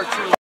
are true.